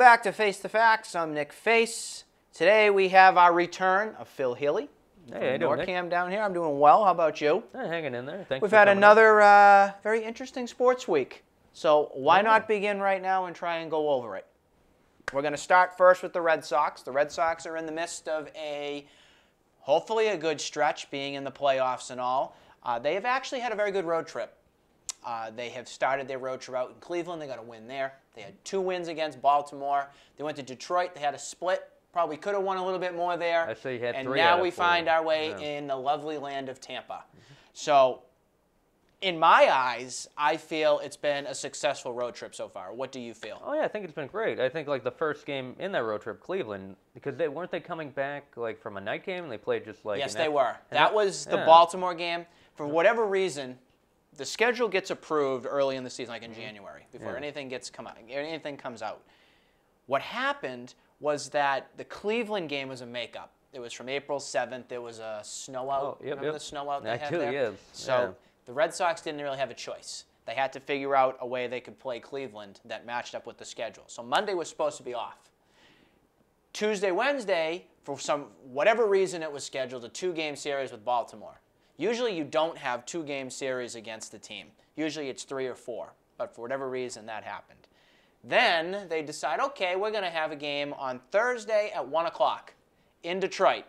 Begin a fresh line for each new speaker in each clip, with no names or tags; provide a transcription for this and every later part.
Welcome back to Face the Facts. I'm Nick Face. Today we have our return of Phil Healy.
Hey, how you doing?
Norcam down here. I'm doing well. How about you?
Hey, hanging in there. Thanks
We've
for
had another uh, very interesting sports week. So why not begin right now and try and go over it? We're going to start first with the Red Sox. The Red Sox are in the midst of a hopefully a good stretch, being in the playoffs and all. Uh, they have actually had a very good road trip. Uh, they have started their road trip out in Cleveland. They got a win there. They had two wins against Baltimore. They went to Detroit. They had a split. Probably could have won a little bit more there.
I say you had
and
three
now we find our way
Yeah.
in the lovely land of Tampa. So, in my eyes, I feel it's been a successful road trip so far. What do you feel?
Oh yeah, I think it's been great. I think like the first game in that road trip, Cleveland, because they weren't they coming back like from a night game and they played just like
yes, they were.
an
That was the
yeah.
Baltimore game. For whatever reason, the schedule gets approved early in the season, like in January, before
Mm-hmm. Yeah.
anything gets come out, anything comes out. What happened was that the Cleveland game was a makeup. It was from April 7th. There was a snow out.
Oh, yep,
Remember
yep.
the snow out they
I
had
do,
there?
yes,
So
yeah.
the Red Sox didn't really have a choice. They had to figure out a way they could play Cleveland that matched up with the schedule. So Monday was supposed to be off. Tuesday, Wednesday, for some whatever reason, it was scheduled a two-game series with Baltimore. Usually, you don't have two-game series against the team. Usually, it's three or four. But for whatever reason, that happened. Then they decide, okay, we're going to have a game on Thursday at one o'clock in Detroit.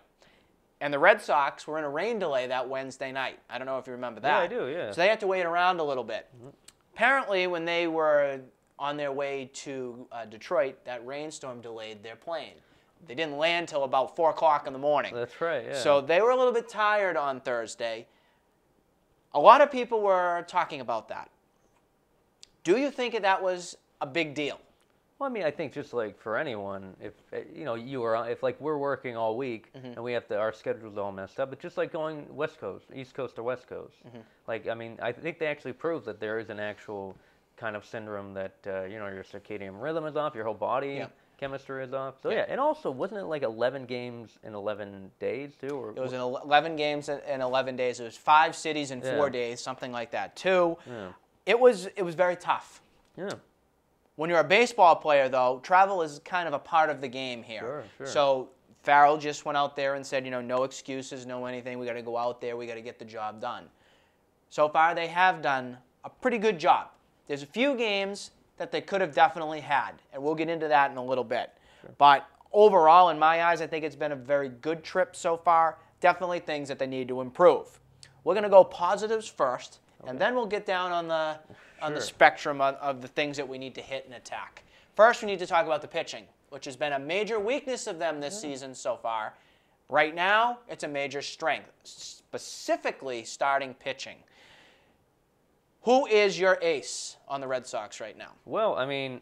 And the Red Sox were in a rain delay that Wednesday night. I don't know if you remember that.
Yeah, I do, yeah.
So they had to wait around a little bit. Apparently, when they were on their way to uh, Detroit, that rainstorm delayed their plane. They didn't land till about four o'clock in the morning.
That's right. Yeah.
So they were a little bit tired on Thursday. A lot of people were talking about that. Do you think that that was a big deal?
Well, I mean, I think just like for anyone, if uh, you know you are, if like we're working all week
Mm-hmm.
and we have to, our schedule's all messed up. But just like going West Coast, East Coast or West Coast.
Mm-hmm.
Like, I mean, I think they actually proved that there is an actual kind of syndrome that uh, you know your circadian rhythm is off, your whole body
Yeah.
Chemistry is off. So
Yeah.
yeah. and also wasn't it like 11 games in 11 days too? Or
It was in 11 games in in 11 days. It was five cities in four
Yeah.
days, something like that. Two.
Yeah.
It was it was very tough.
yeah.
When you're a baseball player, though, travel is kind of a part of the game here.
Sure, sure.
So Farrell just went out there and said, you know, no excuses, no anything. We got to go out there. We got to get the job done. So far, they have done a pretty good job. There's a few games that they could have definitely had, and we'll get into that in a little bit. But overall, in my eyes, I think it's been a very good trip so far. Definitely things that they need to improve. We're going to go positives first, and then we'll get down on the on the spectrum of, of the things that we need to hit and attack. First, we need to talk about the pitching, which has been a major weakness of them this season so far. Right now, it's a major strength, specifically starting pitching. Who is your ace on the Red Sox right now?
Well, I mean,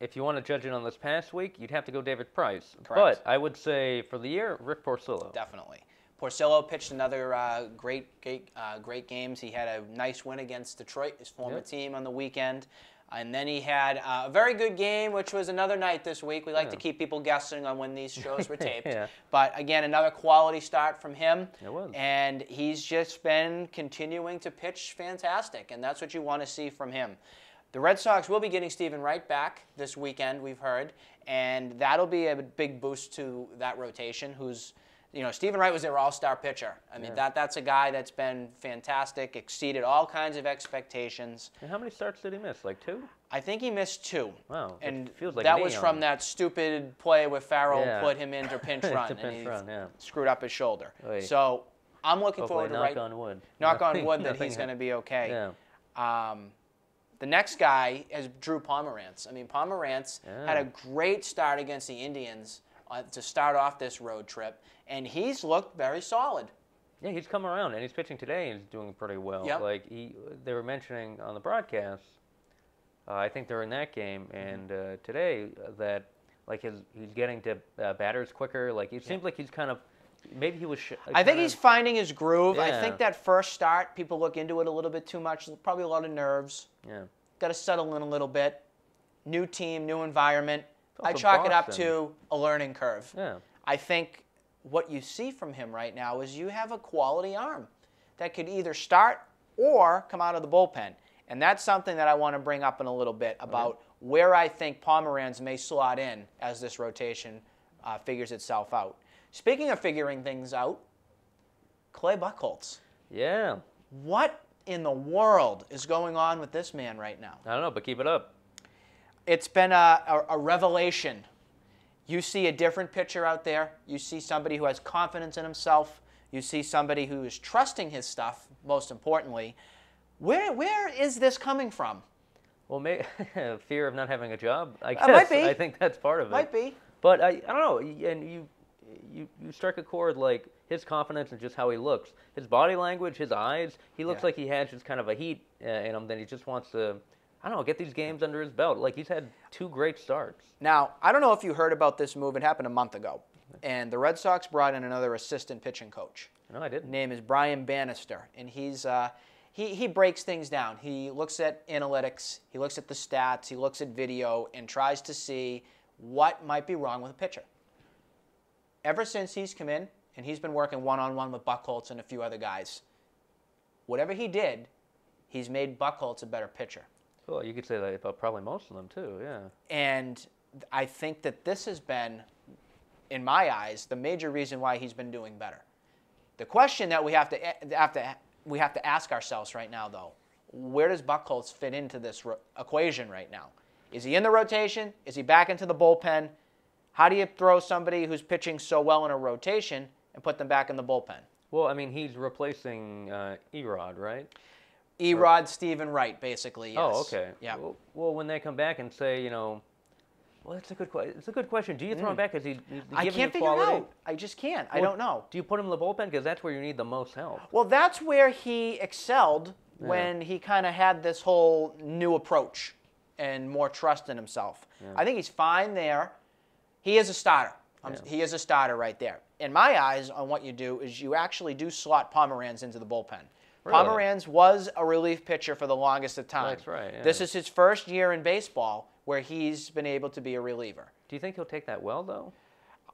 if you want to judge it on this past week, you'd have to go David Price.
Correct.
But I would say for the year, Rick Porcello.
Definitely. Porcello pitched another uh, great, great, uh, great games. He had a nice win against Detroit, his former
Yep.
team, on the weekend. And then he had uh, a very good game, which was another night this week. We like to keep people guessing on when these shows were taped.
Yeah.
But again, another quality start from him.
It was.
And he's just been continuing to pitch fantastic, and that's what you want to see from him. The Red Sox will be getting Steven Wright back this weekend, we've heard, and that'll be a big boost to that rotation. Who's, you know, Steven Wright was their all-star pitcher. I mean,
Yeah.
that that's a guy that's been fantastic, exceeded all kinds of expectations.
And how many starts did he miss? Like two?
I think he missed two.
Wow, that
And
feels like
that was from that stupid play where Farrell
Yeah.
put him into pinch run, and
pinch
he
run, yeah.
screwed up his shoulder.
Oy.
So I'm looking
Hopefully,
forward to
knock
Wright.
on wood.
knock on wood that he's going to be okay.
Yeah.
Um, the next guy is Drew Pomeranz. I mean, Pomeranz
Yeah.
had a great start against the Indians uh, to start off this road trip, and he's looked very solid.
Yeah, he's come around and he's pitching today and he's doing pretty well.
Yep.
Like he, they were mentioning on the broadcast, uh, I think during that game
Mm-hmm.
and uh, today uh, that like his he's getting to uh, batters quicker. Like it seems like he's kind of maybe he was. Sh-
I think he's finding his groove. I think that first start, people look into it a little bit too much. Probably a lot of nerves.
Yeah.
Got to settle in a little bit. New team, new environment. I chalk it up to a learning curve.
Yeah.
I think what you see from him right now is you have a quality arm that could either start or come out of the bullpen. And that's something that I want to bring up in a little bit about where I think Pomeranz may slot in as this rotation uh, figures itself out. Speaking of figuring things out, Clay Buchholz.
Yeah.
What in the world is going on with this man right now?
I don't know, but keep it up.
It's been a, a, a revelation. You see a different pitcher out there. You see somebody who has confidence in himself. You see somebody who is trusting his stuff, most importantly. Where, where is this coming from?
Well, may, fear of not having a job. I guess.
Uh, might be.
I think that's part of it.
Might be.
But I, I don't know. And you, you, you strike a chord like his confidence and just how he looks, his body language, his eyes. He looks
Yeah.
like he has just kind of a heat uh, in him that he just wants to, I don't know, get these games under his belt. Like he's had two great starts.
Now, I don't know if you heard about this move. It happened a month ago. And the Red Sox brought in another assistant pitching coach.
No, I didn't.
name is Brian Bannister, and he's uh, he he breaks things down. He looks at analytics, he looks at the stats, he looks at video, and tries to see what might be wrong with a pitcher. Ever since he's come in, and he's been working one-on-one with Buchholz and a few other guys, whatever he did, he's made Buchholz a better pitcher.
Well, you could say that about probably most of them too. Yeah.
And I think that this has been, in my eyes, the major reason why he's been doing better. The question that we have to have to we have to ask ourselves right now, though, where does Buchholz fit into this ro- equation right now? Is he in the rotation? Is he back into the bullpen? How do you throw somebody who's pitching so well in a rotation and put them back in the bullpen?
Well, I mean, he's replacing uh, E-Rod, right?
E-Rod, Steven Wright, basically. Yes.
Oh, okay.
Yeah.
Well, well, when they come back and say, you know, well, it's a good question. It's a good question. Do you throw him back? Is he? Is he
Mm. I can't figure it
quality?
out. I just can't. I don't know.
Do you put him in the bullpen because that's where you need the most help?
Well, that's where he excelled when he kind of had this whole new approach and more trust in himself. I think he's fine there. He is a starter.
Yeah.
He is a starter right there. In my eyes, on what you do is you actually do slot Pomeranz into the bullpen.
Really?
Pomeranz was a relief pitcher for the longest of time.
That's right, yeah.
This is his first year in baseball where he's been able to be a reliever.
Do you think he'll take that well, though?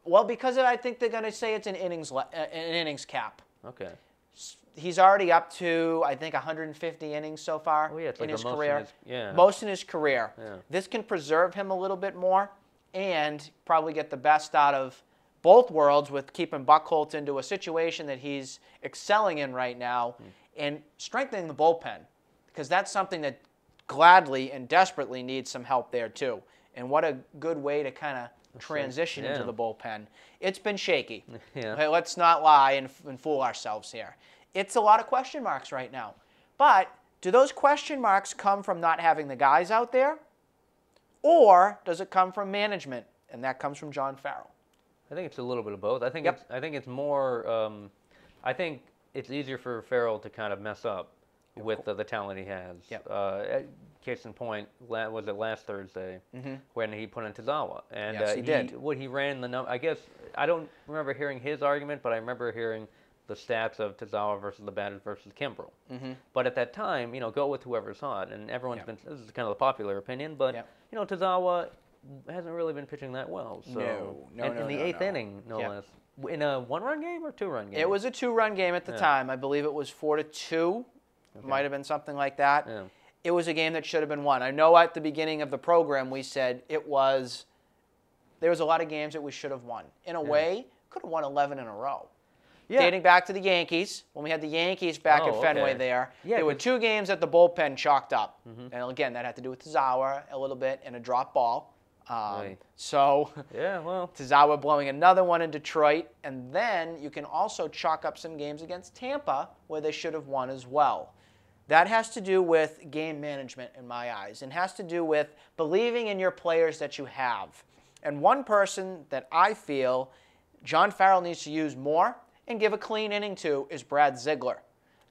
Well, because I think they're going to say it's an innings le- uh, an innings cap.
Okay.
He's already up to I think 150 innings so far
Oh, yeah,
in
like
his
most in
career.
yeah.
Most in his career.
Yeah.
This can preserve him a little bit more and probably get the best out of both worlds with keeping Buchholz into a situation that he's excelling in right now
Hmm.
And strengthening the bullpen because that's something that gladly and desperately needs some help there too. And what a good way to kind of transition into the bullpen. It's been shaky.
Yeah.
Okay, let's not lie and, and fool ourselves here. It's a lot of question marks right now. But do those question marks come from not having the guys out there? Or does it come from management? And that comes from John Farrell.
I think it's a little bit of both. I think
Yep.
it's I think it's more. Um, I think it's easier for Farrell to kind of mess up with the, the talent he has.
Yep.
Uh, case in point, la- was it last Thursday when he put in Tazawa? And
Mm-hmm. Yes,
uh,
he did.
What he ran the num- I guess I don't remember hearing his argument, but I remember hearing the stats of Tazawa versus the batters versus Kimbrel.
Mm-hmm.
But at that time, you know, go with whoever's hot, and everyone's
Yep.
been. This is kind of the popular opinion, but
Yep.
you know, Tazawa hasn't really been pitching that well. So
No, no,
and
no,
in the
no,
eighth
no.
inning, no
Yep.
less. In a one-run game or two-run game?
It was a two-run game at the
Yeah.
time. I believe it was four to two. Might have been something like that.
Yeah.
It was a game that should have been won. I know at the beginning of the program we said it was. There was a lot of games that we should have won. In a way, could have won 11 in a row.
Yeah.
Dating back to the Yankees, when we had the Yankees back
Oh,
at Fenway
okay.
there,
Yeah,
there were two games that the bullpen chalked up. Mm-hmm. And again, that had to do with Tazawa a little bit and a drop ball. Um,
Right.
So
Yeah, well,
Tazawa blowing another one in Detroit, and then you can also chalk up some games against Tampa where they should have won as well. That has to do with game management in my eyes, and has to do with believing in your players that you have. And one person that I feel John Farrell needs to use more and give a clean inning to is Brad Ziegler.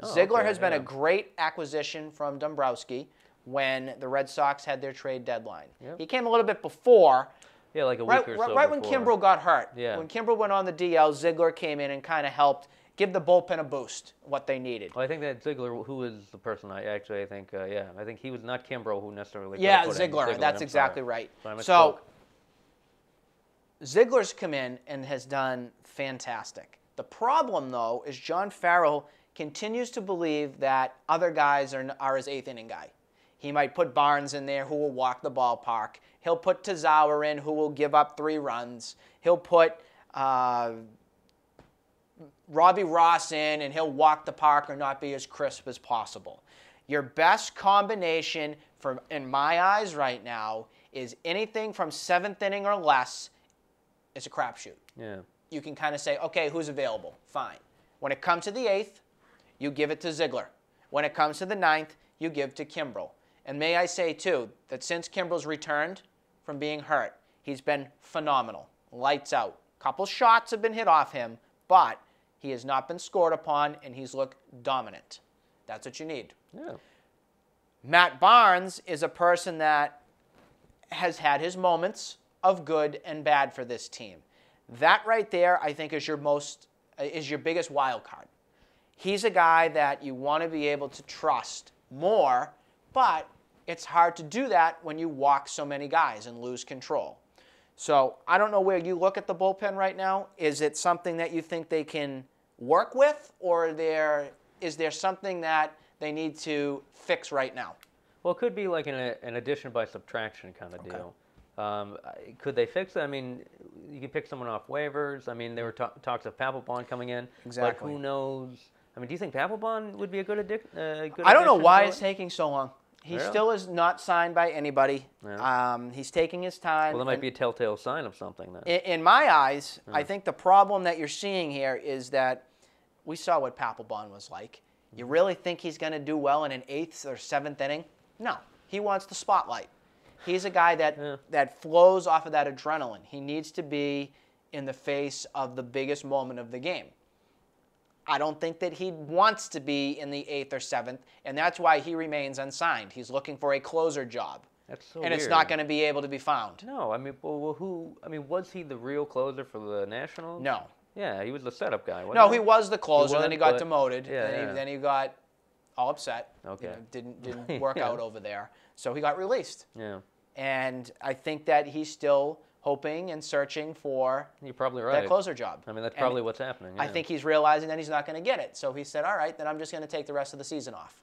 Ziegler
okay,
has been a great acquisition from Dombrowski when the Red Sox had their trade deadline.
Yep.
He came a little bit before,
yeah, like a
right,
week or
right,
so
right when
before.
Kimbrel got hurt.
Yeah.
When Kimbrel went on the DL, Ziegler came in and kind of helped give the bullpen a boost, what they needed.
Well, I think that Ziegler, who is the person I actually, I think, uh, yeah, I think he was not Kimbrough who necessarily.
Yeah, Ziegler. That's exactly
sorry.
right.
So
So. Ziegler's come in and has done fantastic. The problem, though, is John Farrell continues to believe that other guys are, are his eighth inning guy. He might put Barnes in there, who will walk the ballpark. He'll put Tazawa in, who will give up three runs. He'll put uh, Robbie Ross in, and he'll walk the park or not be as crisp as possible. Your best combination, for in my eyes right now, is anything from seventh inning or less. Is a crapshoot
Yeah.
you can kind of say, okay, who's available? Fine. When it comes to the eighth, you give it to Ziegler. When it comes to the ninth, you give to Kimbrel. And may I say, too, that since Kimbrel's returned from being hurt, he's been phenomenal. Lights out. Couple shots have been hit off him, but he has not been scored upon, and he's looked dominant. That's what you need.
Yeah.
Matt Barnes is a person that has had his moments of good and bad for this team. That right there, I think, is your most is your biggest wild card. He's a guy that you want to be able to trust more, but it's hard to do that when you walk so many guys and lose control. So I don't know where you look at the bullpen right now. Is it something that you think they can work with, or there is there something that they need to fix right now?
Well, it could be like an, an addition by subtraction kind of deal. Um, could they fix it? I mean, you could pick someone off waivers. I mean, there were ta- talks of Papelbon coming in.
Exactly.
But who knows? I mean, do you think Papelbon would be a good, addic- uh, good
I don't know why it's taking so long. He
Really?
still is not signed by anybody.
Yeah.
Um, he's taking his time.
Well, that might be a telltale sign of something then.
in, in my eyes, I think the problem that you're seeing here is that we saw what Papelbon was like. You really think he's going to do well in an eighth or seventh inning? No. He wants the spotlight. He's a guy that,
Yeah.
that flows off of that adrenaline. He needs to be in the face of the biggest moment of the game. I don't think that he wants to be in the eighth or seventh, and that's why he remains unsigned. He's looking for a closer job,
That's so
and it's not going to be able to be found.
No, I mean, well, well, who? I mean, was he the real closer for the Nationals?
No.
Yeah, he was the setup guy. Wasn't
No, he was the closer.
was,
then he got demoted.
yeah,
then,
yeah.
He, then he got all upset. you
Okay.
know, didn't didn't work
Yeah.
out over there. So he got released.
Yeah,
And I think that he still hoping and searching for
you're probably right.
that closer job.
I mean, that's
And
probably what's happening.
I
yeah.
think he's realizing that he's not going to get it. So he said, "All right, then I'm just going to take the rest of the season off."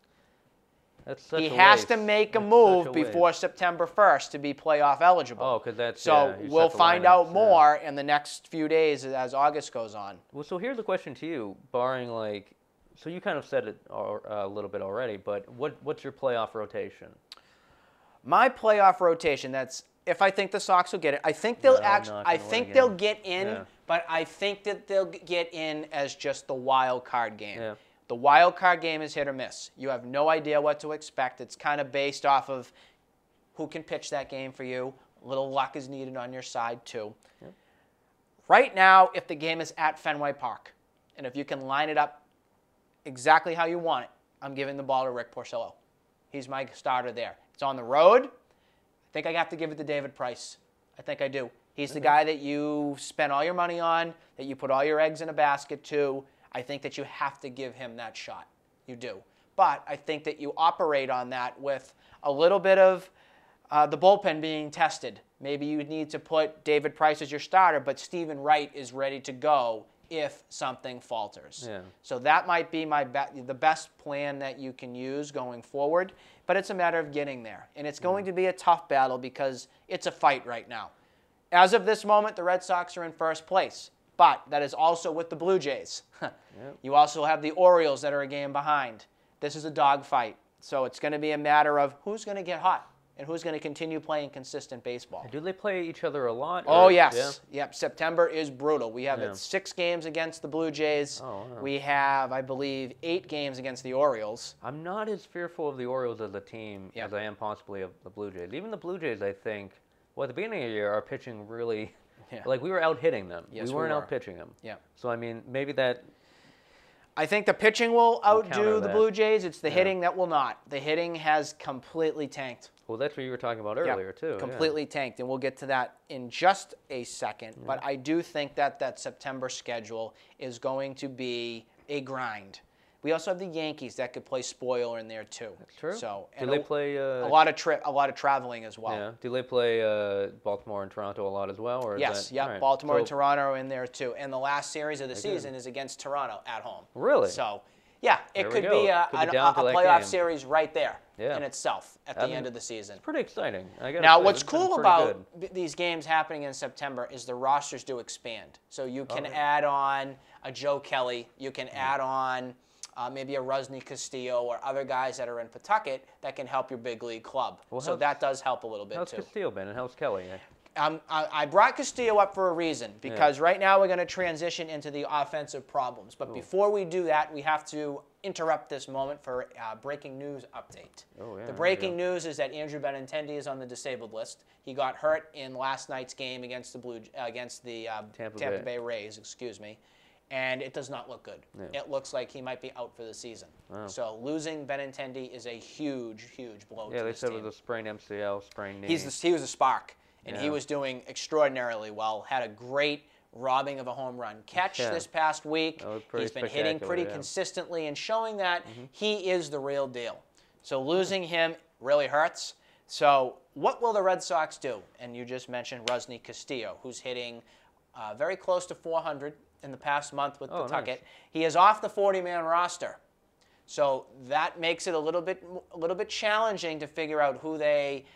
that's such
he
a
has
waste.
to make a
That's
move
such waste.
before September 1st to be playoff eligible.
Oh, 'cause that's-
so
yeah, you
we'll
set the
find
lineups,
out
yeah.
more in the next few days as August goes on.
Well, so here's the question to you: barring like, so you kind of said it al- a little bit already, but what what's your playoff rotation?
My playoff rotation. That's if I think the Sox will get it. I think they'll
No,
actually. I think they'll get in,
Yeah.
but I think that they'll get in as just the wild card game.
Yeah.
The wild card game is hit or miss. You have no idea what to expect. It's kind of based off of who can pitch that game for you. A little luck is needed on your side too. Right now, if the game is at Fenway Park, and if you can line it up exactly how you want it, I'm giving the ball to Rick Porcello. He's my starter there. It's on the road. I think I have to give it to David Price. I think I do. He's the guy that you spent all your money on, that you put all your eggs in a basket to. I think that you have to give him that shot. You do. But I think that you operate on that with a little bit of uh, the bullpen being tested. Maybe you need to put David Price as your starter, but Steven Wright is ready to go if something falters.
Yeah.
So that might be my be- the best plan that you can use going forward, but it's a matter of getting there. And it's going to be a tough battle because it's a fight right now. As of this moment, the Red Sox are in first place, but that is also with the Blue Jays. You also have the Orioles that are a game behind. This is a dogfight. So it's going to be a matter of who's going to get hot and who's going to continue playing consistent baseball.
Do they play each other a lot?
Oh
or-
yes, yep. September is brutal. We have
Yeah.
six games against the Blue Jays.
Oh, wow.
We have, I believe, eight games against the Orioles.
I'm not as fearful of the Orioles as a team
Yeah.
as I am possibly of the Blue Jays. Even the Blue Jays, I think, well, at the beginning of the year, are pitching really,
Yeah.
like we were out hitting them.
Yes,
we
we
weren't
were.
out pitching them.
Yeah.
So I mean, maybe that.
I think the pitching will outdo the
that.
Blue Jays. It's the hitting that will not. The hitting has completely tanked.
Well, that's what you were talking about
Yeah,
earlier too. yeah.
Completely tanked, and we'll get to that in just a second. But I do think that that September schedule is going to be a grind. We also have the Yankees that could play spoiler in there too.
True.
So
Do
and
they
a,
play? Uh,
a lot of trip, a lot of traveling as well.
Yeah. Do they play uh, Baltimore and Toronto a lot as well, or
Yes,
all right.
Baltimore and Toronto are in there too. And the last series of the season is against Toronto at home.
Really?
So Yeah, it could be a,
Could be down
a playoff
game.
series right there
Yeah.
in itself at the
That'd
end of the season.
It's pretty exciting. I
Now,
say,
what's cool about
good.
these games happening in September is the rosters do expand. So you can
yeah.
add on a Joe Kelly, you can add on uh, maybe a Rusney Castillo or other guys that are in Pawtucket that can help your big league club.
Well,
so
how's-
that does help a little bit
How's
too.
Castillo been and how's Kelly?
Um, I, I brought Castillo up for a reason because right now we're going to transition into the offensive problems. But before we do that, we have to interrupt this moment for uh, breaking news update.
Oh, yeah,
the breaking news is that Andrew Benintendi is on the disabled list. He got hurt in last night's game against the Blue against the uh,
Tampa
Tampa
Bay.
Bay Rays, excuse me, and it does not look good.
Yeah.
It looks like he might be out for the season. So losing Benintendi is a huge, huge blow
Yeah,
to
they said
team.
it was a sprained MCL, sprained knee.
He's the, he was a spark, and he was doing extraordinarily well. Had a great robbing of a home run catch
Yeah.
this past week.
That was pretty
He's been hitting pretty
yeah. Mm-hmm.
consistently and showing that he is the real deal. So losing him really hurts. So what will the Red Sox do? And you just mentioned Rusney Castillo, who's hitting uh, very close to 400 in the past month with
Oh, nice.
He is off the 40-man roster. So that makes it a little bit a little bit challenging to figure out who they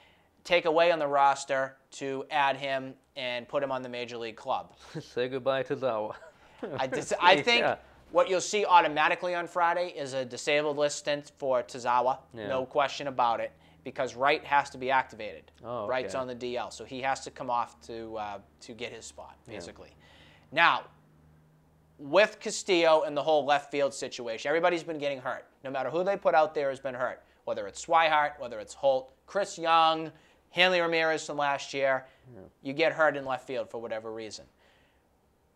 take away on the roster to add him and put him on the major league club.
Say goodbye to Zawa.
I, dis- I think
Yeah.
what you'll see automatically on Friday is a disabled list stint for Tazawa,
Yeah.
no question about it, because Wright has to be activated.
Oh,
Wright's on the DL, so he has to come off to uh, to get his spot, basically. Now, with Castillo and the whole left field situation, everybody's been getting hurt. No matter who they put out there has been hurt. Whether it's Swihart, whether it's Holt, Chris Young, Hanley Ramirez from last year, you get hurt in left field for whatever reason.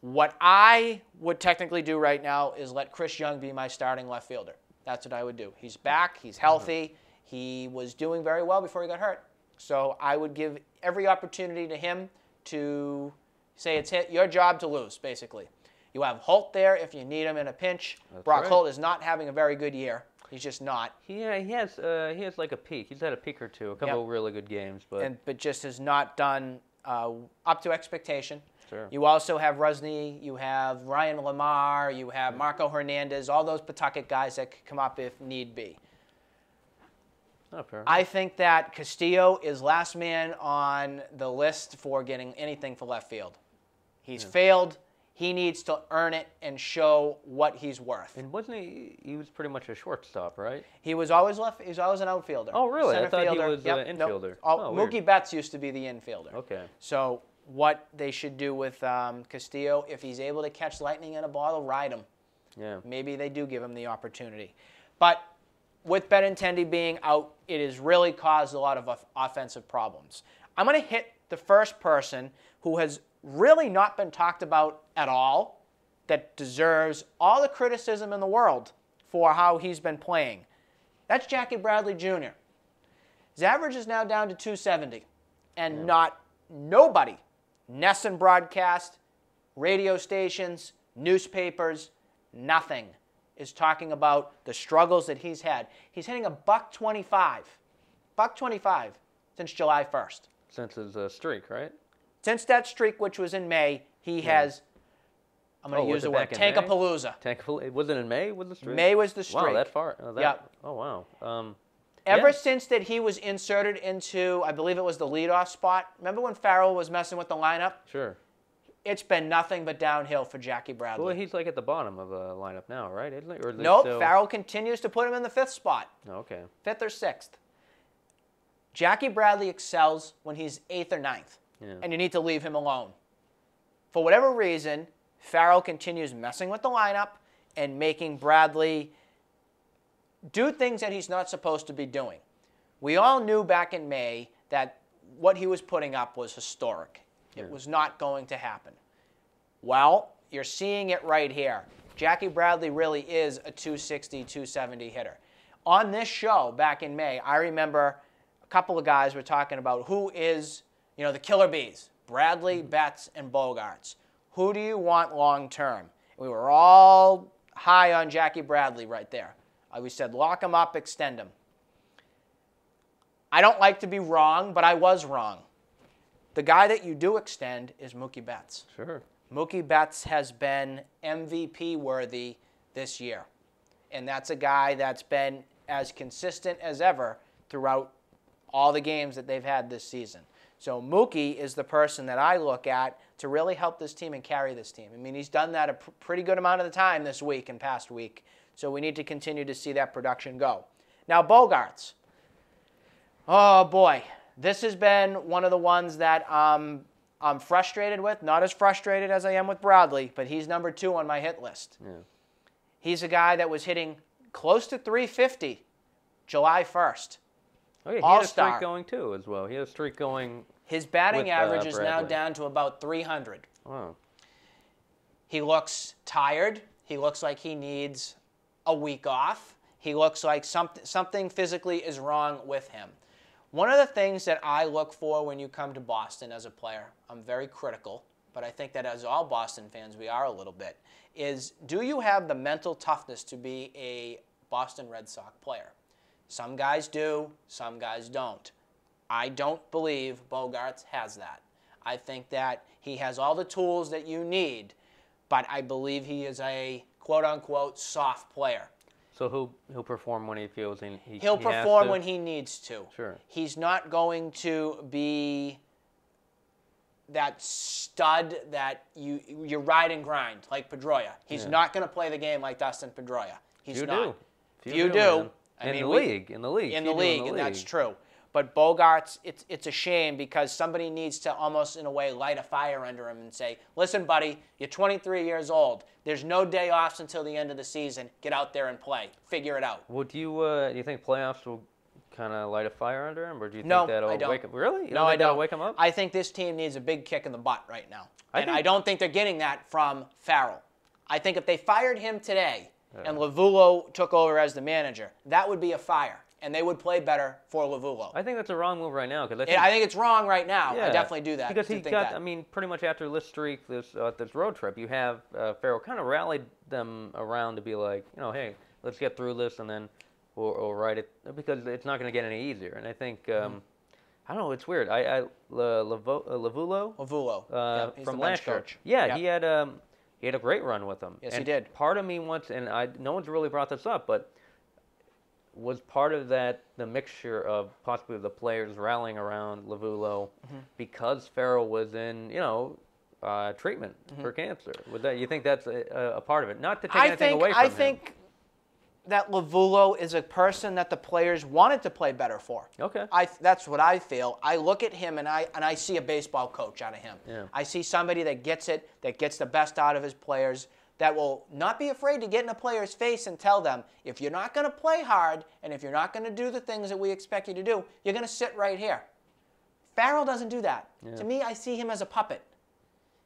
What I would technically do right now is let Chris Young be my starting left fielder. That's what I would do. He's back, he's healthy, he was doing very well before he got hurt. So I would give every opportunity to him to say it's hit, your job to lose, basically. You have Holt there if you need him in a pinch. Brock
right.
Holt is not having a very good year. He's just not.
Yeah, he has uh, he has like a peak. He's had a peak or two, a couple
Yep.
of really good games, but
and but just has not done uh, up to expectation.
Sure.
You also have Rusney, you have Ryan LaMarre, you have Marco Hernandez, all those Pawtucket guys that could come up if need be.
not fair.
I think that Castillo is last man on the list for getting anything for left field. He's failed. He needs to earn it and show what he's worth.
and wasn't he? He was pretty much a shortstop, right?
He was always left. He was always an outfielder.
Oh, really? I
Center
thought he was,
Yep, nope.
infielder.
Oh,
Oh, weird.
Mookie Betts used to be the infielder.
Okay.
So what they should do with um, Castillo, if he's able to catch lightning in a bottle, ride him.
Yeah.
Maybe they do give him the opportunity. But with Benintendi being out, it has really caused a lot of off- offensive problems. I'm going to hit the first person who has really not been talked about at all that deserves all the criticism in the world for how he's been playing. That's Jackie Bradley Jr. His average is now down to 270, and not nobody, NESN broadcast, radio stations, newspapers, nothing is talking about the struggles that he's had. He's hitting a buck 25, buck 25 since July 1st.
Since his uh, streak, right?
Since that streak, which was in May, he has. I'm going
Oh,
to
was
use the word
back in May?
Tankapalooza.
Tank, was it in May? Was the streak?
May was the streak.
Wow, that far. Oh, that,
Yep.
Oh wow. Um,
Ever
Yeah.
since that he was inserted into, I believe it was the leadoff spot. Remember when Farrell was messing with the lineup?
sure.
It's been nothing but downhill for Jackie Bradley.
Well, he's like at the bottom of the lineup now, right? Isn't he? Or is
nope,
still...
Farrell continues to put him in the fifth spot,
Oh, okay.
fifth or sixth. Jackie Bradley excels when he's eighth or ninth,
Yeah.
and you need to leave him alone. For whatever reason, Farrell continues messing with the lineup and making Bradley do things that he's not supposed to be doing. We all knew back in May that what he was putting up was historic. It was not going to happen. Well, you're seeing it right here. Jackie Bradley really is a 260, 270 hitter. On this show back in May, I remember a couple of guys were talking about who is, you know, the killer bees Bradley, Betts, and Bogaerts. Who do you want long term? We were all high on Jackie Bradley right there. Uh, we said lock him up, extend him. I don't like to be wrong, but I was wrong. The guy that you do extend is Mookie Betts.
Sure.
Mookie Betts has been MVP worthy this year. and that's a guy that's been as consistent as ever throughout all the games that they've had this season. So Mookie is the person that I look at to really help this team and carry this team. I mean, he's done that a pr- pretty good amount of the time this week and past week. So we need to continue to see that production go. Now, Bogaerts. Oh boy, this has been one of the ones that um, I'm frustrated with. Not as frustrated as I am with Bradley, but he's number two on my hit list.
Yeah.
He's a guy that was hitting close to 350 July 1st.
Oh yeah, he had a
All-star.
streak going too as well. He had a streak going.
His batting
With, uh,
average is now down to about 300.
Wow.
He looks tired. He looks like he needs a week off. He looks like something, something physically is wrong with him. One of the things that I look for when you come to Boston as a player, I'm very critical, but I think that as all Boston fans, we are a little bit, is do you have the mental toughness to be a Boston Red Sox player? Some guys do, some guys don't. I don't believe Bogaerts has that. I think that he has all the tools that you need, but I believe he is a quote unquote soft player.
So he'll he'll perform when he feels he, he
He'll
he
perform when he needs to.
Sure.
He's not going to be that stud that you you ride and grind like Pedroia. He's
Yeah.
not going to play the game like Dustin Pedroia. He's
Few
not.
do. Few
Few do.
man.
I
in
mean,
the
we-
league, in the league,
in the league, and that's true. But Bogaerts, it's it's a shame because somebody needs to almost in a way light a fire under him and say, "Listen, buddy, you're 23 years old. There's no day offs until the end of the season. Get out there and play. Figure it out."
Well, do you uh, do you think playoffs will kind of light a fire under him, or do you
No,
think that'll
I don't.
wake him? Really? You
no,
don't
I don't.
wake him up?
I think this team needs a big kick in the butt right now,
I
and
think-
I don't think they're getting that from Farrell. I think if they fired him today and Lovullo took over as the manager, that would be a fire, and they would play better for Lovullo.
I think that's a wrong move right now because I
I
think
I think it's wrong right now. I
Yeah,
definitely do that.
because he got.
that.
I mean, pretty much after this streak, this uh, this road trip, you have uh, Farrell kind of rallied them around to be like, you know, hey, let's get through this and then we'll, we'll write it because it's not going to get any easier. And I think.
Mm-hmm.
Um, I don't know. It's weird. I, I uh, Lovullo
Lovullo
uh,
yeah,
from last year.
coach.
Yeah,
Yep.
he had um, he had a great run with them.
Yes, he did.
Part of me wants, and I no one's really brought this up, but was part of that the mixture of possibly the players rallying around Lovullo
Mm-hmm.
because Farrell was in you know uh, treatment
Mm-hmm.
for cancer. Would that you think that's a, a- a part of it? Not to take
I
anything
think
away from
I
him.
think that Lovullo is a person that the players wanted to play better for.
Okay.
I that's what I feel. I look at him and I and I see a baseball coach out of him.
Yeah.
I see somebody that gets it, that gets the best out of his players, that will not be afraid to get in a player's face and tell them, if you're not going to play hard and if you're not going to do the things that we expect you to do, you're going to sit right here. Farrell doesn't do that. To me, I see him as a puppet.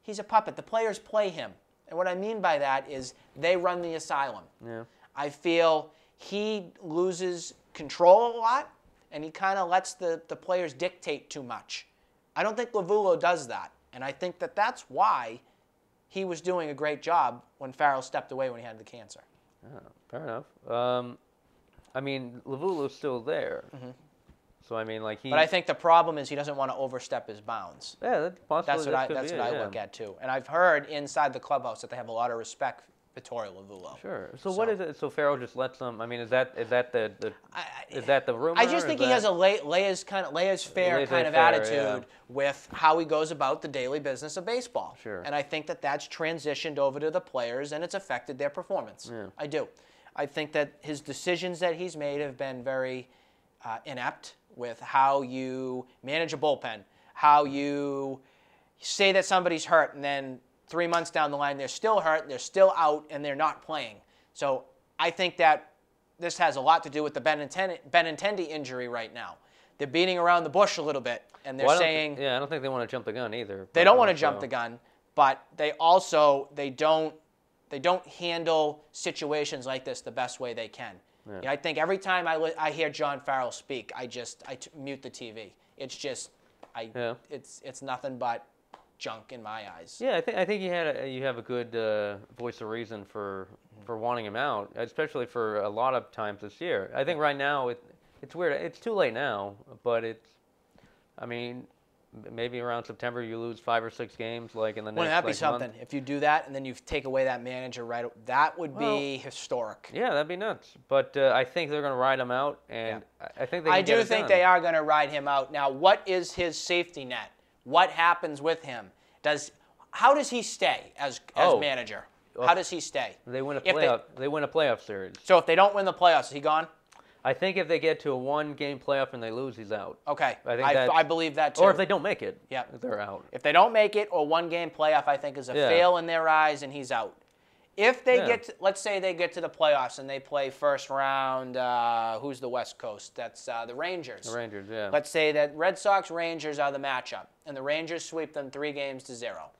He's a puppet. The players play him. And what I mean by that is they run the asylum.
Yeah.
I feel he loses control a lot and he kind of lets the, the players dictate too much. I don't think Lovullo does that. And I think that that's why he was doing a great job when Farrell stepped away when he had the cancer.
Oh, fair enough. Um, I mean, Lovullo's still there. So I mean, like he.
Mm-hmm. But I think the problem is he doesn't want to overstep his bounds.
yeah, that's possibly
That's what
that
I that's what
it,
I
yeah.
look at too. And I've heard inside the clubhouse that they have a lot of respect Torey Lovullo.
Sure. So, what
So-
is it? So Farrell just lets them. I mean, is that is that the, the
I-
is that the rumor?
I just think he
that-
has a lay, Leia's kind of Leia's fair kind of
Laissez-faire,
attitude with how he goes about the daily business of baseball.
Sure.
And I think that that's transitioned over to the players and it's affected their performance.
Yeah.
I do. I think that his decisions that he's made have been very uh, inept with how you manage a bullpen, how you say that somebody's hurt and then three months down the line they're still hurt, they're still out, and they're not playing. So I think that this has a lot to do with the Benintendi, Benintendi injury right now. They're beating around the bush a little bit, and they're
Well,
saying
thi- yeah, I don't think they want to jump the gun either.
they don't want to
also-
jump the gun, but they also they don't they don't handle situations like this the best way they can. You know, I think every time I, li- I hear John Farrell speak, I just I t- mute the TV. It's just I
Yeah.
it's it's nothing but junk in my eyes.
Yeah, I think I think you had a, you have a good uh, voice of reason for for wanting him out, especially for a lot of times this year. I think right now it it's weird. It's too late now, but it's. I mean, maybe around September you lose five or six games, like in the
Wouldn't
next
that be
like, month.
something? If you do that and then you take away that manager right, that would be historic.
Yeah, that'd be nuts. But uh, I think they're going to ride him out, and I I think they.
I do think
done.
they are going to ride him out. Now, what is his safety net? What happens with him? Does how does he stay as as
Oh.
manager?
Well,
How does he stay?
They win a
If they-
playoff. They, win a playoff series.
So if they don't win the playoffs, is he gone?
I think if they get to a one-game playoff and they lose, he's out.
Okay,
I think
I,
that's-
I believe that too.
Or if they don't make it,
Yeah.
they're out.
If they don't make it or one game playoff, I think is a
Yeah.
fail in their eyes and he's out. If they
Yeah.
get, to, let's say they get to the playoffs and they play first round, uh, who's the West Coast? That's uh, the Rangers.
The Rangers, yeah.
Let's say that Red Sox Rangers are the matchup and the Rangers sweep them three games to zero.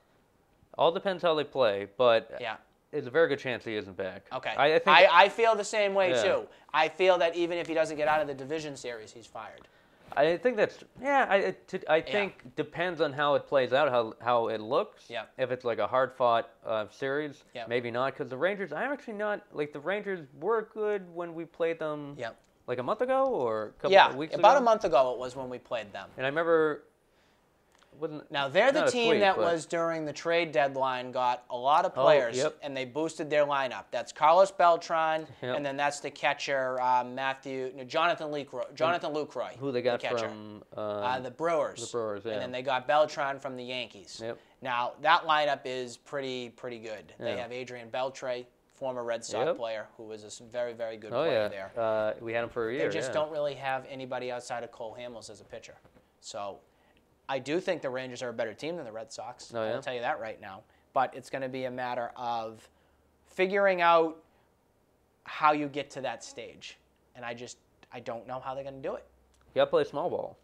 All depends how they play, but
Yeah.
it's a very good chance he isn't back.
Okay.
I, I think.
I, I feel the same way
Yeah.
too. I feel that even if he doesn't get out of the division series, he's fired.
I think that's yeah. I it, t- I think depends on how it plays out, how how it looks.
Yeah.
If it's like a hard fought uh, series,
Yeah.
maybe not. Because the Rangers, I'm actually not like the Rangers were good when we played them.
Yeah.
Like a month ago or a couple
Yeah.
of weeks
About
ago.
a month ago it was when we played them.
And I remember. Wasn't
Now they're the team that
but-
was during the trade deadline got a lot of
Oh,
players
yep.
and they boosted their lineup. That's Carlos Beltran
Yep.
and then that's the catcher uh, Matthew no, Jonathan Lucroy. Jonathan Lucroy.
who they got
the
from. Um,
uh, the Brewers.
the Brewers, yeah.
And then they got Beltran from the Yankees.
Yep.
Now that lineup is pretty pretty good. They have Adrian Beltre, former Red Sox
Yep.
player, who was a very very good
oh
player
yeah.
there.
Uh, we had him for a year.
They just
yeah.
don't really have anybody outside of Cole Hamels as a pitcher. So I do think the Rangers are a better team than the Red Sox.
Oh, yeah?
I'll tell you that right now. But it's going to be a matter of figuring out how you get to that stage. And I just I don't know how they're going to do it.
You gotta play small ball.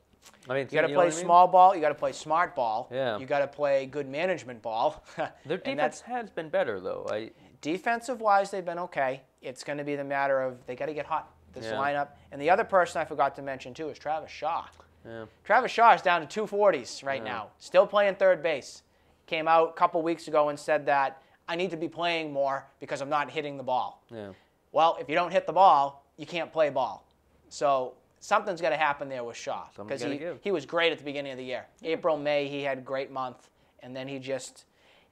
I mean,
You got to play
I mean?
small ball. You got to play smart ball.
Yeah.
You got to play good management ball.
Their defense has been better though. I
defensive wise, they've been okay. It's going to be the matter of they got to get hot. This
Yeah.
lineup. And the other person I forgot to mention too is Travis Shaw.
Yeah.
Travis Shaw is down to 240s right
Yeah.
now, still playing third base. Came out a couple weeks ago and said that I need to be playing more because I'm not hitting the ball.
Yeah.
Well, if you don't hit the ball, you can't play ball. So something's going to happen there with Shaw because he,
give.
he was great at the beginning of the year. April, May, he had a great month, and then he just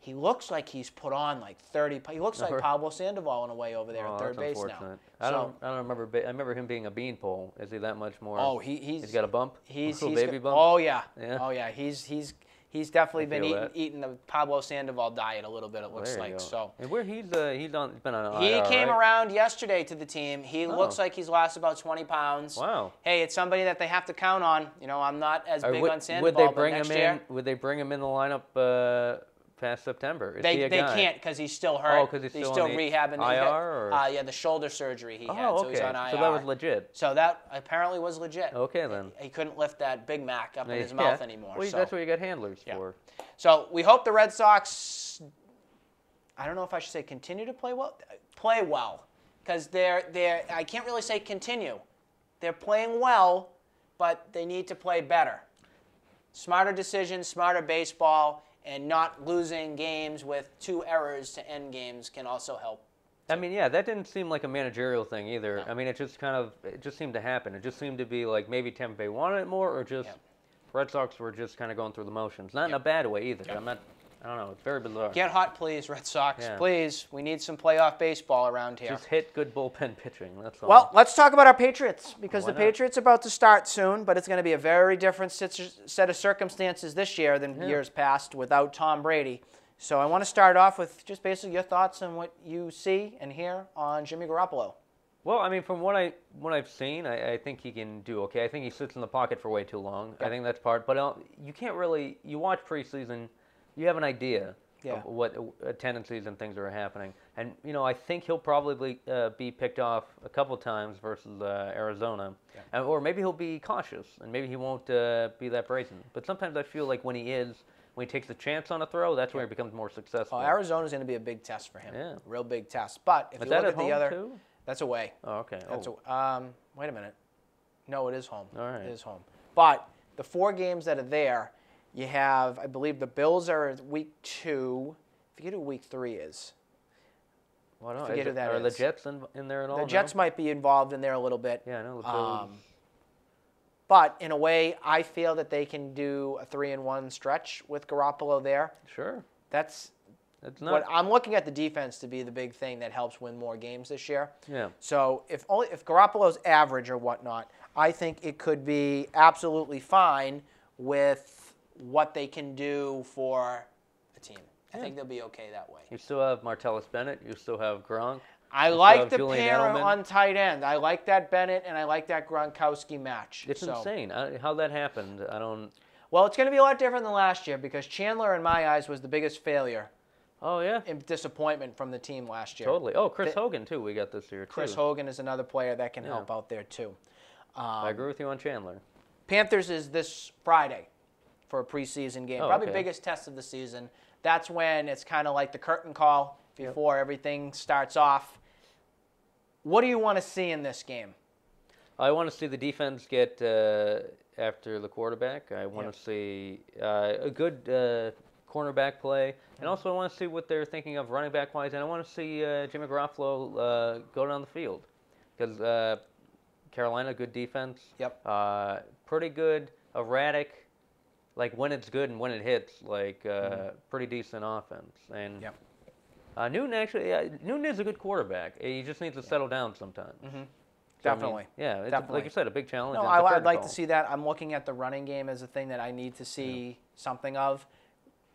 he looks like he's put on like 30. He looks like Pablo Sandoval in a way over there
Oh,
at third
that's
base now.
I
So-
don't. I don't remember. I remember him being a beanpole. Is he that much more?
Oh, he, he's
he's got a bump.
He's,
a
he's
baby bump.
Oh yeah.
Yeah.
Oh yeah. He's he's he's definitely
I
been eating, eating the Pablo Sandoval diet a little bit. It looks like
go.
so.
And where he's uh, he's on been on
He
IR,
came
right?
around yesterday to the team. He looks
Oh.
like he's lost about 20 pounds.
Wow.
Hey, it's somebody that they have to count on. You know, I'm not as
Or
big
would,
on Sandoval,
would they bring him
year
in? Would they bring him in the lineup uh, past September? Is he
they, they
guy?
can't because he's still hurt.
Oh, 'cause he's still on the
rehabbing. He
IR,
got-
or-
Uh, yeah, the shoulder surgery he had,
Oh,
so he's
okay.
on IR.
So that was legit.
So that apparently was legit.
Okay then.
He couldn't lift that Big Mac up in his
Yeah.
mouth anymore.
Well,
so.
that's what you got handlers
Yeah.
for.
So we hope the Red Sox. I don't know if I should say continue to play well. Play well, because they're they're. I can't really say continue. They're playing well, but they need to play better. Smarter decisions, smarter baseball, and not losing games with two errors to end games can also help.
I mean, yeah, that didn't seem like a managerial thing either.
No.
I mean, it just kind of it just seemed to happen. It just seemed to be like maybe Tampa Bay wanted it more, or just
Yep.
Red Sox were just kind of going through the motions. Not in a bad way either. I'm not. I don't know. It's very bizarre.
Get hot, please, Red Sox.
Yeah.
Please, we need some playoff baseball around here.
Just hit good bullpen pitching. That's all.
Well, let's talk about our Patriots because
Why
the
not?
Patriots are about to start soon, but it's going to be a very different set of circumstances this year than
Yeah.
years past without Tom Brady. So I want to start off with just basically your thoughts on what you see and hear on Jimmy Garoppolo.
Well, I mean, from what I what I've seen, I, I think he can do okay. I think he sits in the pocket for way too long. I think that's part. But uh, you can't really. You watch preseason, you have an idea
Yeah.
of what uh, tendencies and things are happening. And you know, I think he'll probably uh, be picked off a couple times versus uh, Arizona, and, or maybe he'll be cautious and maybe he won't uh, be that brazen. But sometimes I feel like when he is, when he takes a chance on a throw, that's where he becomes more successful.
Oh, Arizona's going to be a big test for him.
Yeah.
Real big test. But if
Is
you
that
look
at
the other,
too?
that's away.
Oh, okay.
That's
oh.
a, um, wait a minute. No, it is home.
All right.
It is home. But the four games that are there, you have, I believe, the Bills are week two. Forget who week three is.
Why not?
forget
Is
who that
are the. Jets in, in there at all?
The
No?
Jets might be involved in there a little bit.
Yeah, I know.
Um, But in a way, I feel that they can do a three and one stretch with Garoppolo there.
Sure.
That's what
not.
I'm looking at the defense to be the big thing that helps win more games this year.
Yeah.
So if only if Garoppolo's average or whatnot, I think it could be absolutely fine with what they can do for a team. I think they'll be okay that way.
You still have Martellus Bennett. You still have Gronk.
I
still
like the
Julian
pair
Edelman.
on tight end. I like that Bennett and I like that Gronkowski match.
It's
So-
insane. I, how that happened. I don't.
Well, it's going to be a lot different than last year because Chandler, in my eyes, was the biggest failure
Oh yeah.
and disappointment from the team last year.
Totally. Oh, Chris
The-
Hogan too. We got this year
Chris. Hogan is another player that can
Yeah.
help out there too.
I um, agree with you on Chandler.
Panthers is this Friday for a preseason game.
Oh,
Probably
okay.
biggest test of the season. That's when it's kind of like the curtain call before everything starts off. What do you want to see in this game?
I want to see the defense get uh, after the quarterback. I want
Yeah.
to see uh, a good uh, cornerback play, and also I want to see what they're thinking of running back wise, and I want to see uh, Jimmy Garoppolo uh, go down the field because uh, Carolina good defense.
Yep.
Uh, pretty good, erratic. Like when it's good and when it hits, like uh, pretty decent offense. And
Mm-hmm. Yep.
uh, Newton actually, uh, Newton is a good quarterback. He just needs to settle down sometimes. So, I mean,
Definitely.
yeah, it's a-
Definitely.
like you said, a big challenge.
No, I, I'd like to see that. I'm looking at the running game as a thing that I need to see something of.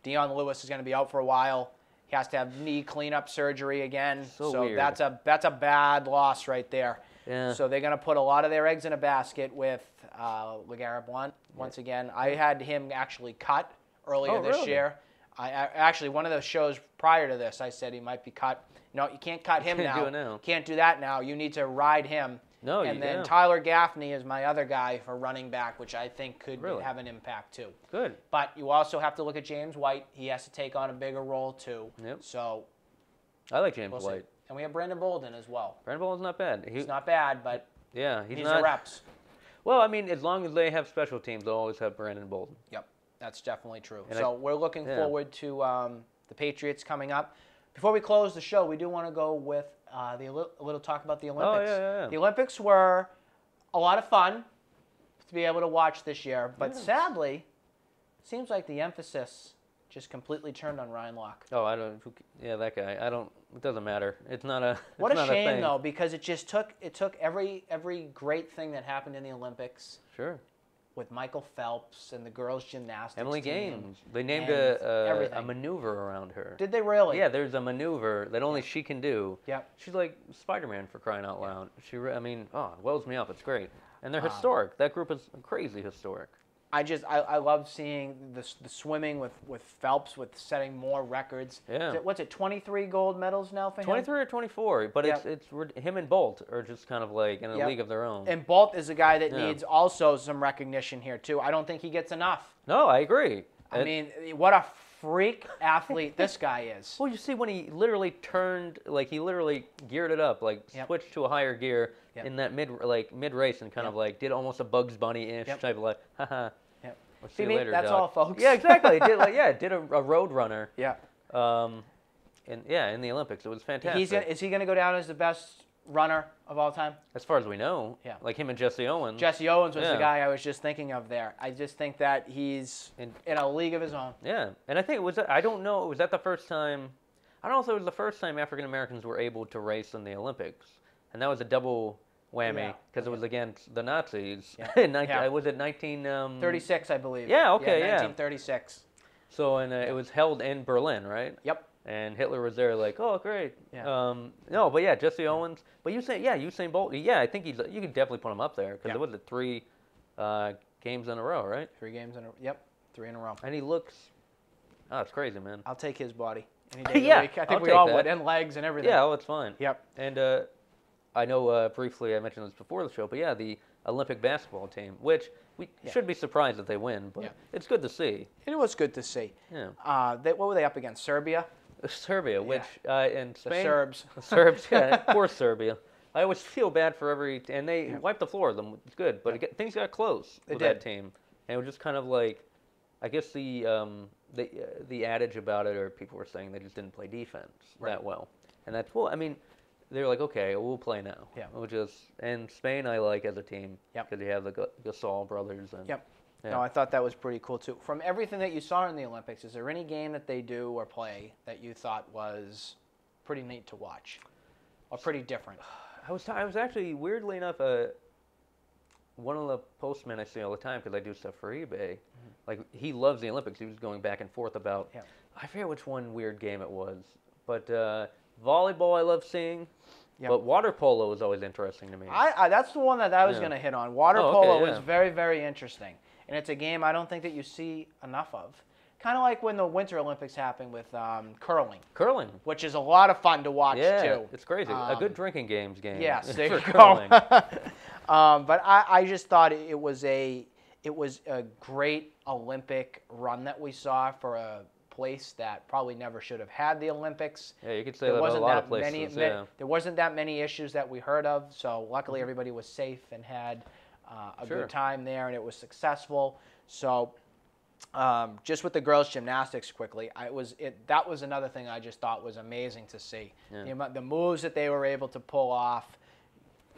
Dion Lewis is going to be out for a while. He has to have knee cleanup surgery again.
So weird.
that's a that's a bad loss right there.
Yeah.
So they're going to put a lot of their eggs in a basket with uh, LeGarrette Blount once again. I had him actually cut earlier
Oh,
this
really?
year. I, I actually one of the shows prior to this, I said he might be cut. No, you can't cut him
Can't
now.
do it now.
Can't do that now. You need to ride him.
No,
and then. Tyler Gaffney is my other guy for running back, which I think could
Really?
have an impact too.
Good.
But you also have to look at James White. He has to take on a bigger role too.
Yep.
So
I like James
we'll
White.
And we have Brandon Bolden as well.
Brandon Bolden's not bad. He,
He's not bad, but
yeah, he's
he's
not.
the reps.
Well, I mean, as long as they have special teams, they'll always have Brandon Bolden.
Yep, that's definitely true.
And
so
I-
we're looking
yeah.
forward to um, the Patriots coming up. Before we close the show, we do want to go with uh, the a little, a little talk about the Olympics.
Oh, yeah, yeah, yeah.
The Olympics were a lot of fun to be able to watch this year, but sadly, it seems like the emphasis just completely turned on Ryan Lochte.
Oh, I don't. who Yeah, that guy. I don't. It doesn't matter. It's not a. It's
What a shame
thing.
though, because it just took it took every every great thing that happened in the Olympics
Sure.
with Michael Phelps and the girls gymnastics.
Emily. Gaines. They named a, a, a maneuver around her.
Did they really?
Yeah, there's a maneuver that only she can do.
Yep.
She's like Spider-Man for crying out loud. She, I mean, oh, it wells me up. It's great, and they're
Um,
historic. That group is crazy historic.
I just I, I love seeing the, the swimming with, with Phelps with setting more records.
Yeah.
It- what's it? Twenty three gold medals now for him.
23 or 24, but it's
Yep.
it's rid- him and Bolt are just kind of like in a
Yep.
league of their own.
And Bolt is a guy that
Yeah.
needs also some recognition here too. I don't think he gets enough.
no, I agree.
I
It-
mean, what a freak athlete this guy is.
well, you see when he literally turned, like he literally geared it up, like
Yep.
switched to a higher gear
Yep.
in that mid like mid race and kind of like did almost a Bugs Bunny ish
Yep.
type of like, haha.
Yep.
We'll see,
See
you
me?
later,
That's
Doc."
all, folks.
Yeah, exactly. did like yeah, did a, a road runner.
Yeah.
Um, and yeah, in the Olympics, it was fantastic.
He's gonna, is he going to go down as the best runner of all time?
as far as we know,
Yeah.
like him and Jesse Owens.
Jesse Owens was
Yeah.
the guy I was just thinking of there. I just think that he's
And-
in a league of his own.
Yeah, and I think it was. I don't know. Was that the first time? I don't know if it was the first time African Americans were able to race in the Olympics, and that was a double whammy
Yeah,
because it was against the Nazis.
Yeah.
in 19,
Yeah.
Was it 19? Um,
36, I believe.
Yeah, okay, yeah.
1936.
So and uh, it was held in Berlin, right?
Yep.
And Hitler was there, like, oh, great.
Yeah.
Um, no, but yeah, Jesse Owens. But you say, yeah, Usain Bolt. Yeah, I think he's. You could definitely put him up there because
Yeah.
it was the three uh, games in a row, right?
Three games in a yep, three in a row.
And he looks. Oh, it's crazy, man.
I'll take his body any day
Yeah.
I think
I'll
we all
that.
would, and legs and everything.
Yeah, oh, it's fine.
Yep.
And uh, I know uh, briefly I mentioned this before the show, but yeah, the Olympic basketball team, which we
Yeah.
should be surprised that they win, but
Yeah.
it's good to see.
It was good to see.
Yeah,
Uh, they, what were they up against? Serbia,
Serbia, which uh, and
the
Spain,
Serbs.
the Serbs, yeah, poor Serbia. I always feel bad for every, and they wiped the floor with them. It's good, but it things got close
They
with that team, and it was just kind of like, I guess the um, the uh, the adage about it, or people were saying they just didn't play defense
Right.
that well, and that's well. I mean, they're like, okay, we'll play now.
Yeah.
We'll just and Spain I like as a team.
Yep.
Because you have the Ga- Gasol brothers and.
Yep.
Yeah.
No, I thought that was pretty cool too. From everything that you saw in the Olympics, is there any game that they do or play that you thought was pretty neat to watch, or pretty different?
I was I was actually weirdly enough uh, one of the postmen I see all the time because I do stuff for eBay. Like he loves the Olympics. He was going back and forth about.
Mm-hmm. Yeah.
I forget which one weird game it was, but uh, volleyball I love seeing.
Yep.
But water polo is always interesting to me.
I, I that's the one that I was
Yeah.
going to hit on. Water
Oh, okay,
polo
yeah.
is very very interesting, and it's a game I don't think that you see enough of. Kind of like when the Winter Olympics happened with um, curling,
Curling.
which is a lot of fun to watch
Yeah,
too.
it's crazy. a
Um,
good drinking games game.
Yes, there
for
you
curling.
go. um, but I, I just thought it was a it was a great Olympic run that we saw for a place that probably never should have had the Olympics.
yeah, you could say
There
that
wasn't
lot
that
of places.
many
yeah. Mm-hmm.
there wasn't that many issues that we heard of. So luckily everybody was safe and had uh, a
Sure.
good time there, and it was successful. So. Um, just with the girls gymnastics quickly, I was it. That was another thing I just thought was amazing to see.
Yeah.
The, the moves that they were able to pull off.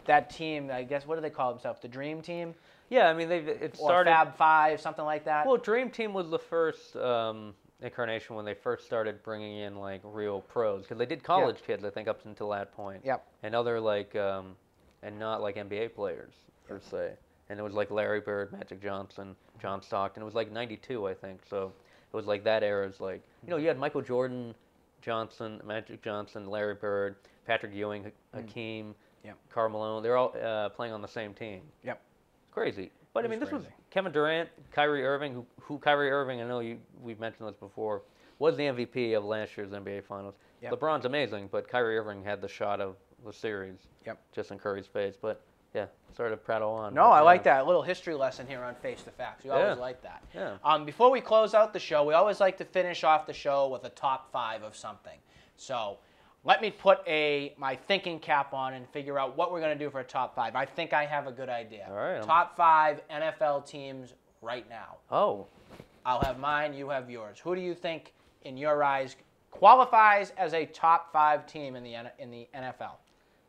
That team, I guess, what do they call themselves? The Dream Team
Yeah, I mean they it
or
started.
Fab Five, something like that.
Well, Dream Team was the first um, incarnation when they first started bringing in like real pros because they did college kids, I think, up until that point.
Yep.
And other like, um, and not like NBA players per se. And it was like Larry Bird, Magic Johnson, John Stockton. It was like '92, I think. So it was like that era is like, you know, you had Michael Jordan, Johnson, Magic Johnson, Larry Bird, Patrick Ewing, Hakeem,
Mm. Yep.
Karl Malone. They're all uh, playing on the same team.
Yep.
It's crazy. But I mean,
is
this was. Kevin Durant, Kyrie Irving, who, who Kyrie Irving, I know you we've mentioned this before, was the MVP of last year's NBA Finals.
Yep.
LeBron's amazing, but Kyrie Irving had the shot of the series.
Yep.
Just in Curry's face. But yeah, sort of prattle on.
No, I
yeah.
like that. A little history lesson here on Face the Facts. We always
Yeah.
like that.
Yeah.
Um, before we close out the show, we always like to finish off the show with a top five of something. So let me put a my thinking cap on and figure out what we're going to do for a top five. I think I have a good idea.
All right,
Top five NFL teams right now.
Oh,
I'll have mine. You have yours. Who do you think, in your eyes, qualifies as a top five team in the in the NFL?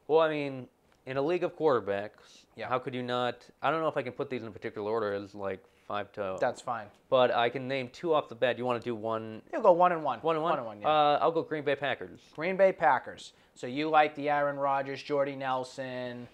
well, I mean, in a league of quarterbacks,
Yeah.
how could you not? I don't know if I can put these in a particular order as like five to.
That's fine.
but I can name two off the bat. You want to do one?
You'll go one and one.
One and one.
One and one. Yeah.
uh, I'll go Green Bay Packers.
Green Bay Packers. So you like the Aaron Rodgers, Jordy Nelson,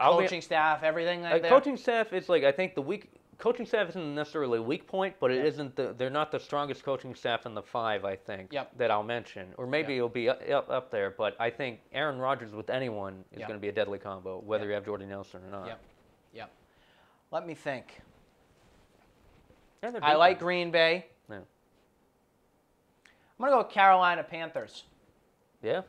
I'll be-
coaching staff, everything
Uh,
like that.
coaching staff is like I think the weak coaching staff isn't necessarily a weak point, but it
Yeah.
not the they're not the strongest coaching staff in the five. I think
Yep.
that I'll mention, or maybe
Yeah.
it'll be up, up there. But I think Aaron Rodgers with anyone is
Yeah.
going to be a deadly combo, whether you have Jordy Nelson or not.
Yep. Yep. Let me think. I like. Green Bay.
Yeah.
I'm gonna go with Carolina Panthers.
Yeah,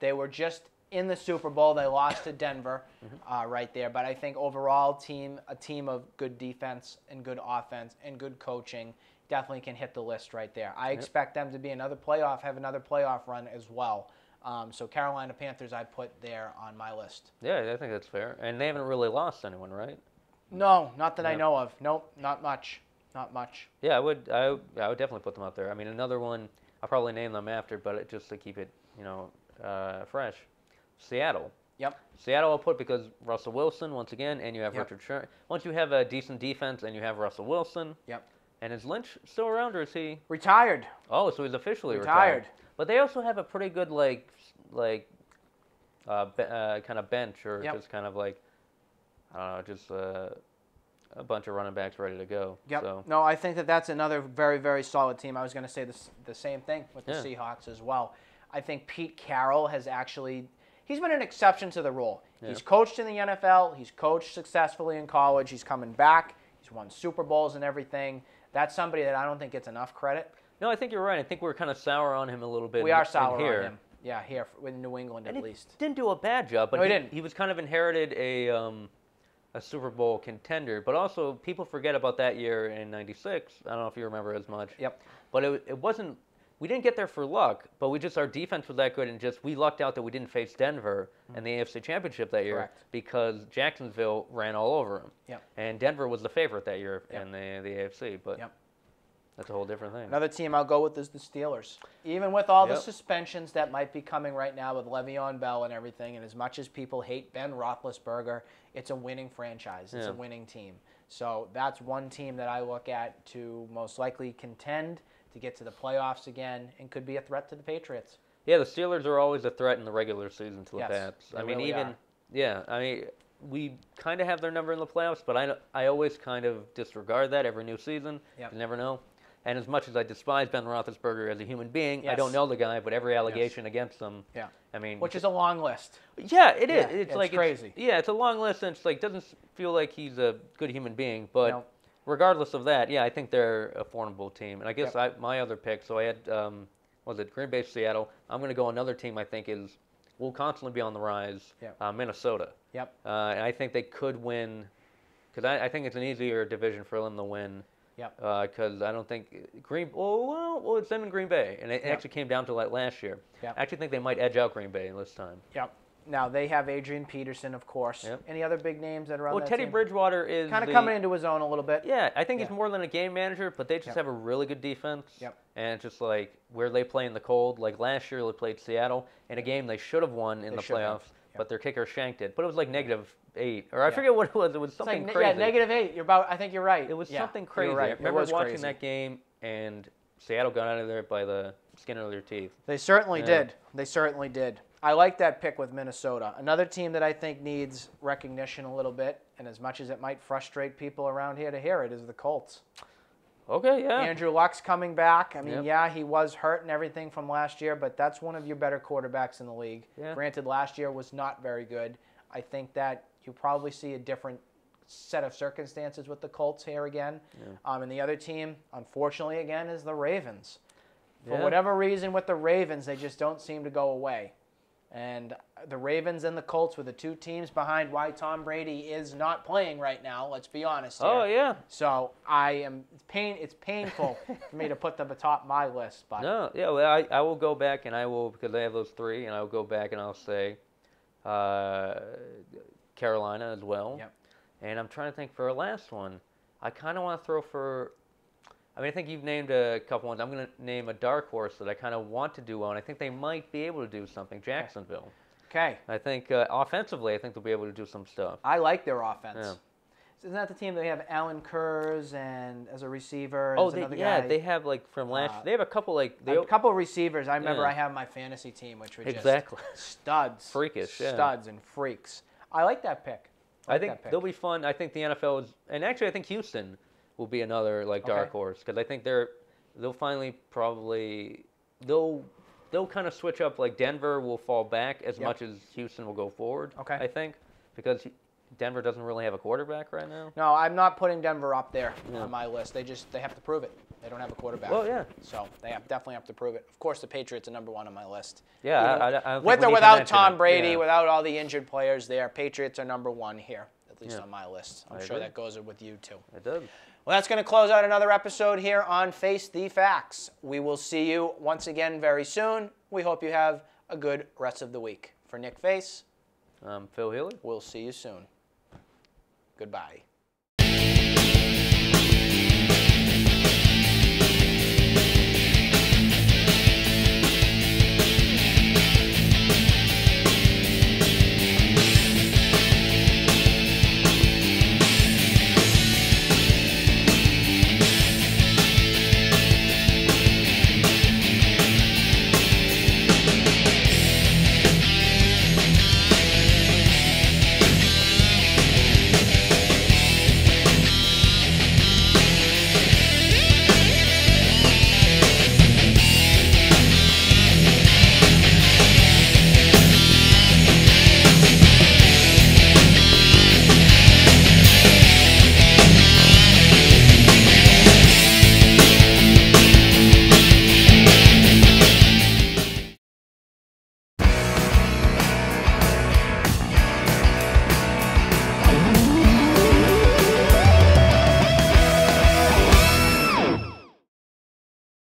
They were just in the Super Bowl. They lost to Denver,
Mm-hmm.
uh, right there. But I think overall, team a team of good defense and good offense and good coaching definitely can hit the list right there. I expect them to be another playoff, have another playoff run as well. Um, so Carolina Panthers, I put there on my list.
yeah, I think that's fair. And they haven't really lost anyone, right?
No, not that I know of. Nope, not much. Not much.
Yeah, I would. I, I would definitely put them up there. I mean, another one. I'll probably name them after, but just to keep it, you know, uh, fresh. Seattle.
Yep.
Seattle I'll put because Russell Wilson once again, and you have
Yep.
Richard Sherman. Once you have a decent defense and you have Russell Wilson,
Yep.
and is Lynch still around or is he?
Retired.
Oh, so he's officially
Retired.
retired. But they also have a pretty good like like uh, be, uh, kind of bench or
Yep.
just kind of like I don't know, just uh, a bunch of running backs ready to go.
Yep.
So
No, I think that that's another very, very solid team. I was going to say this, the same thing with the
Yeah.
Seahawks as well. I think Pete Carroll has actually, he's been an exception to the rule. He's coached in the NFL. He's coached successfully in college. He's coming back. He's won Super Bowls and everything. That's somebody that I don't think gets enough credit.
no, I think you're right. I think we're kind of sour on him a little bit.
We
in-
are
in
sour
here.
on him. Yeah, here with New England
And
at
he
least.
didn't do a bad job, but
No, he
he,
didn't.
he was kind of inherited a um, a Super Bowl contender. But also, people forget about that year in '96. I don't know if you remember as much.
Yep.
But it, it wasn't. We didn't get there for luck, but we just our defense was that good, and just we lucked out that we didn't face Denver in the AFC Championship that year
Correct.
because Jacksonville ran all over them.
Yep.
And Denver was the favorite that year
Yep.
in the the AFC. But
Yep.
That's a whole different thing.
Another team I'll go with is the Steelers. Even with all the suspensions that might be coming right now with Le'Veon Bell and everything, and as much as people hate Ben Roethlisberger, it's a winning franchise. It's
Yeah.
a winning team. So that's one team that I look at to most likely contend to get to the playoffs again and could be a threat to the Patriots.
Yeah, the Steelers are always a threat in the regular season to the
Yes,
Pats. I mean,
really
even
are.
yeah, I mean, we kind of have their number in the playoffs, but I I always kind of disregard that every new season.
Yep.
You never know. And as much as I despise Ben Roethlisberger as a human being, I don't know the guy, but every allegation against him,
Yeah.
I mean,
Which is a long list.
yeah, it is.
Yeah,
it's,
it's
like
crazy.
yeah, it's a long list, and it's like doesn't feel like he's a good human being. But
No.
Regardless of that, yeah, I think they're a formidable team. And I guess
Yep.
I, my other pick, so I had um, was it Green Bay, Seattle. I'm going to go another team. I think is will constantly be on the rise.
Yep.
Uh, Minnesota.
Yep.
Uh, and I think they could win, because I, I think it's an easier division for them to win.
Yep.
Because I don't think Green. Well, well, well, it's them in Green Bay, and it
Yep.
actually came down to that last year.
Yep.
I actually think they might edge out Green Bay this time.
Yep. Now they have Adrian Peterson, of course.
Yep.
Any other big names that are on
Well,
that
Teddy
team?
Bridgewater is
kind of
the-
coming into his own a little bit.
Yeah, I think he's more than a game manager, but they just
Yep.
have a really good defense.
Yep.
And just like where they play in the cold. Like last year, they played Seattle in a game they should have won in
They
the playoffs,
yep.
but their kicker shanked it. But it was like negative eight, or I
Yeah.
forget what it was. It was something
like,
crazy.
yeah, negative eight. You're about. I think you're right.
It was
Yeah,
something
you're
crazy.
right.
I remember
was
watching
crazy.
that game, and Seattle got out of there by the skin of their teeth.
They certainly
Yeah.
did. They certainly did. I like that pick with Minnesota. Another team that I think needs recognition a little bit, and as much as it might frustrate people around here to hear it, is the Colts.
Okay, yeah.
Andrew Luck's coming back. I mean,
Yep.
yeah, he was hurt and everything from last year, but that's one of your better quarterbacks in the league.
Yeah.
Granted, last year was not very good. I think that you probably see a different set of circumstances with the Colts here again.
Yeah.
Um, and the other team, unfortunately, again, is the Ravens. For
Yeah.
whatever reason, with the Ravens, they just don't seem to go away. And the Ravens and the Colts were the two teams behind why Tom Brady is not playing right now. Let's be honest. Here.
Oh yeah.
So I am it's pain. It's painful for me to put them atop my list, but
No, yeah, well, I, I will go back and I will because I have those three, and I'll go back and I'll say uh, Carolina as well.
Yep.
And I'm trying to think for a last one. I kind of want to throw for. I mean, I think you've named a couple ones. I'm going to name a dark horse that I kind of want to do well, and I think they might be able to do something. Jacksonville.
okay.
I think uh, offensively, I think they'll be able to do some stuff.
I like their offense.
Yeah.
Isn't that the team they have Alan Kurz and as a receiver?
Oh, they, yeah,
guy.
they have like from last.
Uh,
they have a couple like they
a couple of receivers. I remember
Yeah.
I have my fantasy team, which were just
Exactly.
studs,
Freakish, yeah.
studs and freaks. I like that pick.
I
like
think
that pick.
they'll be fun. I think the NFL is, and actually, I think Houston will be another like dark
Okay.
horse because I think they're they'll finally probably they'll they'll kind of switch up. Like Denver will fall back as
Yep.
much as Houston will go forward.
Okay.
I think because Denver doesn't really have a quarterback right now.
No, I'm not putting Denver up there on my list. They just they have to prove it. They don't have a quarterback.
Well, yeah.
So they have, definitely have to prove it. Of course, the Patriots are number one on my list.
Yeah,
Even
I- I- I
with or without Tom
it.
Brady,
Yeah.
without all the injured players there, Patriots are number one here, at least
Yeah.
on my list. I'm sure
agree.
that goes with you too.
It does.
Well, that's going to close out another episode here on Face the Facts. We will see you once again very soon. We hope you have a good rest of the week. For Nick Face,
Um, Phil Healy.
we'll see you soon. Goodbye.